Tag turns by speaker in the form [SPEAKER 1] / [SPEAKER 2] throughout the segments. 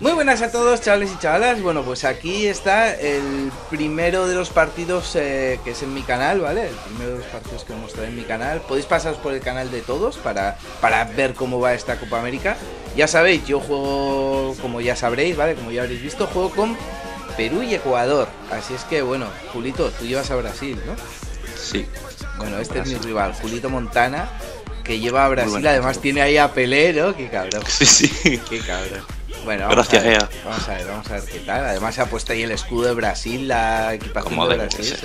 [SPEAKER 1] Muy buenas a todos, chavales y chavalas. Bueno, pues aquí está el primero de los partidos eh, que es en mi canal, ¿vale? El primero de los partidos que mostraré en mi canal. Podéis pasaros por el canal de todos para, para ver cómo va esta Copa América. Ya sabéis, yo juego, como ya sabréis, ¿vale? Como ya habréis visto, juego con Perú y Ecuador. Así es que, bueno, Julito, tú llevas a Brasil, ¿no?
[SPEAKER 2] Sí.
[SPEAKER 1] Bueno, este es mi rival, Julito Montana, que lleva a Brasil. Además tiene ahí a Pelé, ¿no? Qué cabrón.
[SPEAKER 2] Sí, sí.
[SPEAKER 1] Qué cabrón. Bueno, vamos
[SPEAKER 2] Gracias,
[SPEAKER 1] a ver, vamos a ver, vamos a ver qué tal. Además se ha puesto ahí el escudo de Brasil, la equipación de Brasil.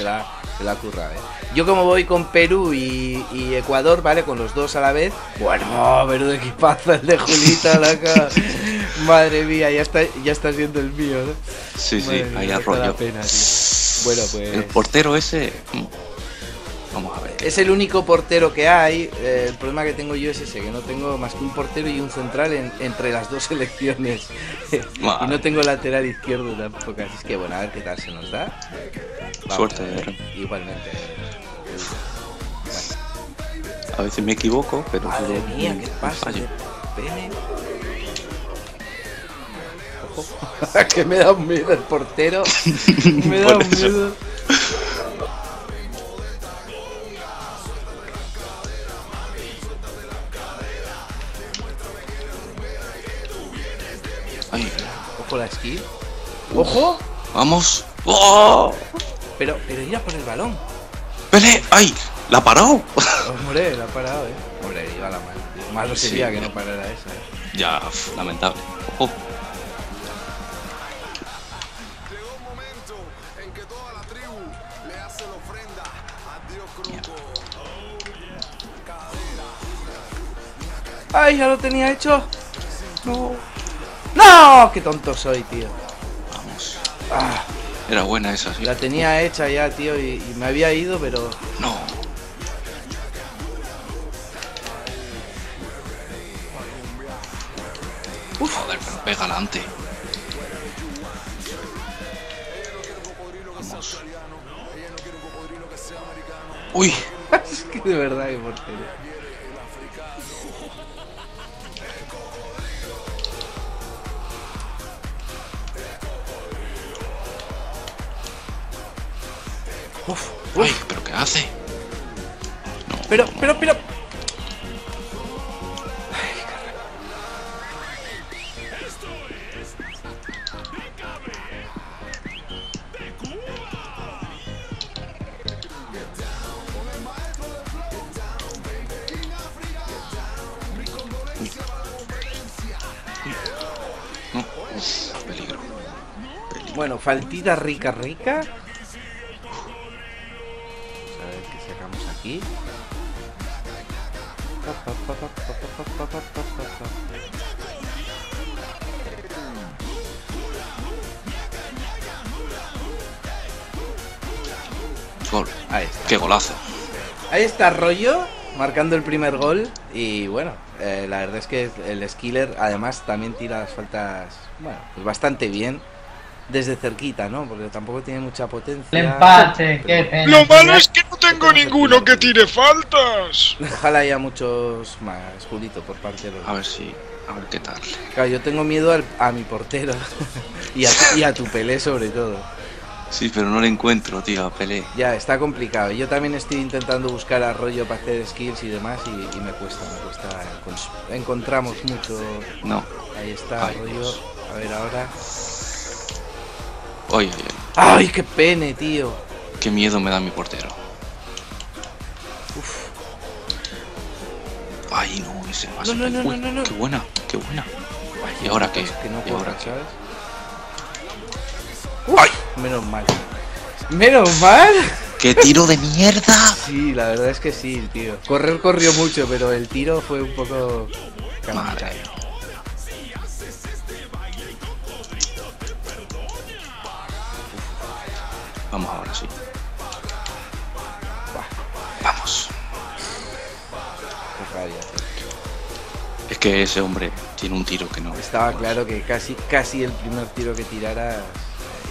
[SPEAKER 1] Se la, currado, ¿eh? Yo como voy con Perú y, y Ecuador, ¿vale? Con los dos a la vez. Bueno, Perú de equipazo el de Julita, loco. Madre mía, ya está, ya está siendo el mío, ¿no?
[SPEAKER 2] Sí, sí,
[SPEAKER 1] Madre mía,
[SPEAKER 2] ahí arroyo.
[SPEAKER 1] pena. Bueno, pues-
[SPEAKER 2] El portero ese. Vamos a ver.
[SPEAKER 1] Es el único portero que hay. eh, el problema que tengo yo es ese, que no tengo más que un portero y un central en- entre las dos selecciones. y no tengo lateral izquierdo tampoco. Así es que bueno, a ver qué tal se nos da. Vamos
[SPEAKER 2] Suerte,
[SPEAKER 1] a. Igualmente.
[SPEAKER 2] A veces me equivoco, pero.
[SPEAKER 1] Madre
[SPEAKER 2] solo
[SPEAKER 1] mía, qué pasa. Ojo, que me da un miedo el portero. Me da un miedo.
[SPEAKER 2] Ay,
[SPEAKER 1] Ojo la skill. Ojo.
[SPEAKER 2] vamos. ¡Oh!
[SPEAKER 1] Pero, pero ir a por el balón.
[SPEAKER 2] ¡Pele! ¡Ay! ¡La ha parado!
[SPEAKER 1] Hombre, la ha parado, eh. Hombre, iba la mano. Malo
[SPEAKER 2] Sí.
[SPEAKER 1] sería que no parara esa, eh.
[SPEAKER 2] ya, uf, lamentable. Ojo.
[SPEAKER 1] ¡Ay, ya lo tenía hecho! ¡No! ¡No! ¡Qué tonto soy, tío!
[SPEAKER 2] Vamos.
[SPEAKER 1] Ah,
[SPEAKER 2] Era buena esa, sí.
[SPEAKER 1] la tenía hecha ya, tío, y, y me había ido, pero...
[SPEAKER 2] No. Uf, joder, pero pega adelante. Vamos. Uy,
[SPEAKER 1] es que de verdad que portero. Uf, uf,
[SPEAKER 2] uy, pero ¿qué hace? No,
[SPEAKER 1] pero,
[SPEAKER 2] no,
[SPEAKER 1] pero, pero... Bueno, faltita rica, rica. Aquí.
[SPEAKER 2] Gol.
[SPEAKER 1] Ahí está.
[SPEAKER 2] Qué golazo.
[SPEAKER 1] Ahí está Rollo marcando el primer gol y bueno, eh, la verdad es que el Skiller además también tira las faltas, bueno, pues bastante bien desde cerquita, ¿no? Porque tampoco tiene mucha potencia.
[SPEAKER 3] El empate, qué pena.
[SPEAKER 4] Lo malo es que no tengo ninguno que tire faltas.
[SPEAKER 1] Ojalá haya muchos más, Julito, por parte de los...
[SPEAKER 2] A ver si. A ver qué tal.
[SPEAKER 1] Claro, yo tengo miedo al- a mi portero y, a, y a tu Pelé sobre todo.
[SPEAKER 2] Sí, pero no le encuentro, tío, a Pelé.
[SPEAKER 1] Ya, está complicado. Yo también estoy intentando buscar a Rollo para hacer skills y demás y, y me cuesta, me cuesta. Encon- Encontramos mucho.
[SPEAKER 2] No.
[SPEAKER 1] Ahí está,
[SPEAKER 2] Ay,
[SPEAKER 1] Rollo.
[SPEAKER 2] Dios.
[SPEAKER 1] A ver ahora.
[SPEAKER 2] Oye, oye, oye.
[SPEAKER 1] ¡Ay, qué pene, tío!
[SPEAKER 2] Qué miedo me da mi portero. Ay, no, ese más.
[SPEAKER 1] No, no, no,
[SPEAKER 2] Uy,
[SPEAKER 1] no, no, no.
[SPEAKER 2] Qué buena, qué buena. ¿Y ahora qué?
[SPEAKER 1] Que no
[SPEAKER 2] ¿Y ahora.
[SPEAKER 1] ¡Ay! Menos mal. ¡Menos mal!
[SPEAKER 2] ¡Qué tiro de mierda!
[SPEAKER 1] Sí, la verdad es que sí, tío. Correr corrió mucho, pero el tiro fue un poco...
[SPEAKER 2] Madre. Vamos ahora sí. Vamos.
[SPEAKER 1] Qué rabia, tío.
[SPEAKER 2] Es que ese hombre Tiene un tiro que no.
[SPEAKER 1] Estaba claro que casi, casi el primer tiro que tirara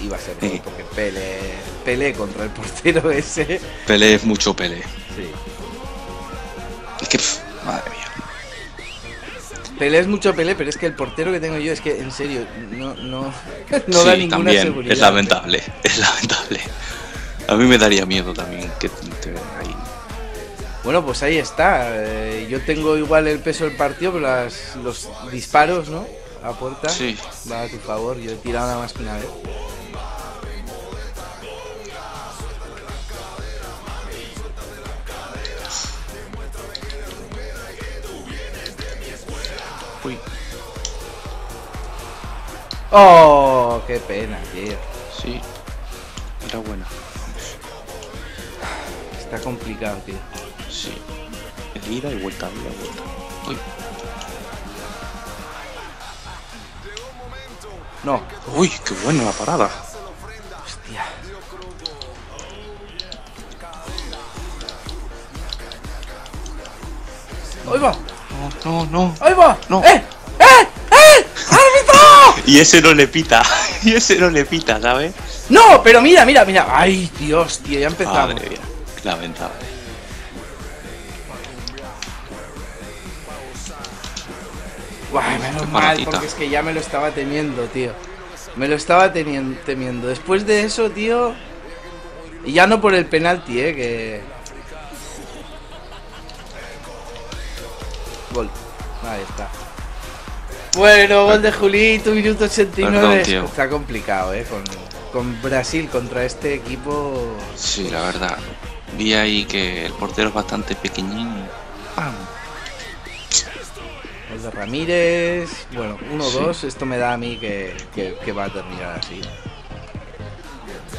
[SPEAKER 1] iba a ser gol,
[SPEAKER 2] Sí.
[SPEAKER 1] porque Pele, Pele contra el portero ese.
[SPEAKER 2] Pelé es mucho Pelé.
[SPEAKER 1] Sí.
[SPEAKER 2] Es que, madre mía.
[SPEAKER 1] Pelé es mucho Pelé, pero es que el portero que tengo yo es que, en serio, no, no, no da ninguna
[SPEAKER 2] también.
[SPEAKER 1] seguridad.
[SPEAKER 2] Es lamentable. Es lamentable. A mí me daría miedo también que te- ahí.
[SPEAKER 1] Bueno, pues ahí está. eh, yo tengo igual el peso del partido, pero las- los disparos, ¿no? A puerta
[SPEAKER 2] Sí.
[SPEAKER 1] va a tu favor. Yo he tirado nada más que una vez.
[SPEAKER 2] Uy.
[SPEAKER 1] ¡Oh! ¡Qué pena, tío!
[SPEAKER 2] Sí. Era buena.
[SPEAKER 1] Está complicado, tío.
[SPEAKER 2] Sí. El ida y vuelta, ida y vuelta. Uy.
[SPEAKER 1] No,
[SPEAKER 2] Uy, qué buena la parada.
[SPEAKER 1] hostia. ¡Ahí va!
[SPEAKER 2] No, no, no.
[SPEAKER 1] ¡Ahí va!
[SPEAKER 2] No.
[SPEAKER 1] ¡Eh! ¡Eh! ¡Eh! ¡Árbitro!
[SPEAKER 2] Y ese no le pita. Y ese no le pita, ¿sabes?
[SPEAKER 1] No, pero mira, mira, mira. ¡Ay, Dios, tío! Ya empezamos.
[SPEAKER 2] Madre mía. Lamentable.
[SPEAKER 1] Guay, menos mal, porque es que ya me lo estaba temiendo, tío. Me lo estaba temiendo. Después de eso, tío. Y ya no por el penalti, eh, que. Gol. Ahí está. Bueno, gol de Julito, minuto 89.
[SPEAKER 2] Perdón, tío.
[SPEAKER 1] Está complicado, eh, con, con Brasil contra este equipo.
[SPEAKER 2] Sí, la verdad. Vi ahí que el portero es bastante pequeñín. ¡Pam!
[SPEAKER 1] Gol de Ramírez. Bueno, 1-2.
[SPEAKER 2] Sí.
[SPEAKER 1] Esto me da a mí que, que- que va a terminar así.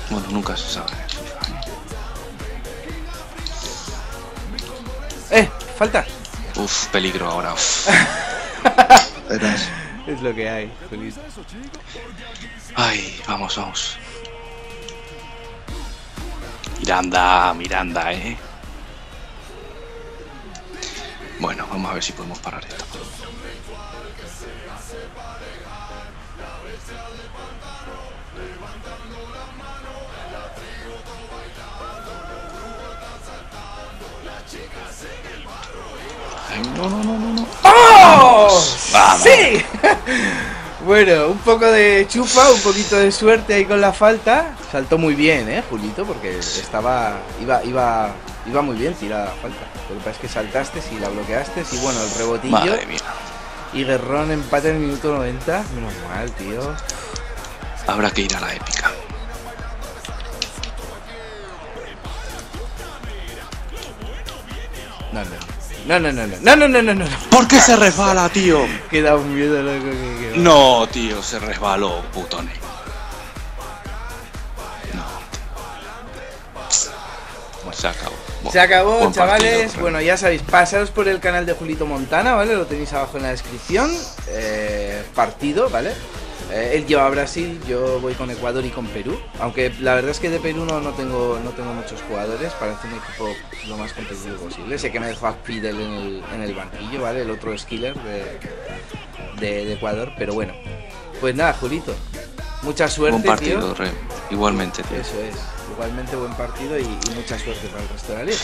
[SPEAKER 2] Bueno, nunca se sabe.
[SPEAKER 1] ¡Eh! ¡Falta!
[SPEAKER 2] Uf, peligro ahora. uf.
[SPEAKER 1] Es lo que hay, Julito.
[SPEAKER 2] Ay, vamos, vamos. Miranda, Miranda, eh. Bueno, vamos a ver si podemos parar esto. Ay, no, no, no, no, no.
[SPEAKER 1] ¡Oh!
[SPEAKER 2] Vamos.
[SPEAKER 1] ¡Sí! Bueno, un poco de chufa, un poquito de suerte ahí con la falta. Saltó muy bien, ¿eh, Julito? Porque estaba. iba, iba, iba muy bien tirada la falta. Lo que pasa es que saltaste y la bloqueaste y bueno, el rebotillo.
[SPEAKER 2] Madre mía.
[SPEAKER 1] Y Guerrón empate en el minuto 90. Menos mal, tío.
[SPEAKER 2] Habrá que ir a la épica.
[SPEAKER 1] No, no. No, no, no, no. No, no, no, no.
[SPEAKER 2] ¿Por qué se resbala, tío?
[SPEAKER 1] Queda un miedo loco que,
[SPEAKER 2] No, tío, se resbaló, putone. No. Se acabó.
[SPEAKER 1] Se acabó, chavales.
[SPEAKER 2] partido,
[SPEAKER 1] bueno, ya sabéis, pasaros por el canal de Julito Montana, ¿vale? Lo tenéis abajo en la descripción. Eh, partido, ¿vale? Eh, él lleva a Brasil, yo voy con Ecuador y con Perú. Aunque la verdad es que de Perú no, no tengo no tengo muchos jugadores. Parece un equipo lo más competitivo posible. Sé que me dejó a Fidel en el, en el banquillo, ¿vale? El otro skiller de, de, de Ecuador. Pero bueno, pues nada, Julito. Mucha suerte,
[SPEAKER 2] Buen partido,
[SPEAKER 1] tío.
[SPEAKER 2] Re. Igualmente, tío.
[SPEAKER 1] Eso es. Igualmente buen partido y, y mucha suerte para el resto de la liga.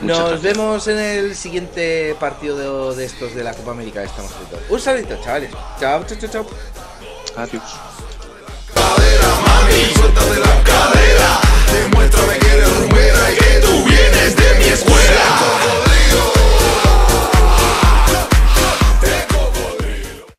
[SPEAKER 2] Muchas
[SPEAKER 1] Nos
[SPEAKER 2] gracias.
[SPEAKER 1] vemos en el siguiente partido de, de estos de la Copa América estamos juntos. Un saludito, chavales. Chao, chao, chao, chao.
[SPEAKER 2] Adiós. Cadera, mami, suéltate la cadera. Demuéstrame que
[SPEAKER 4] eres rumbera y que tú vienes de mi escuela.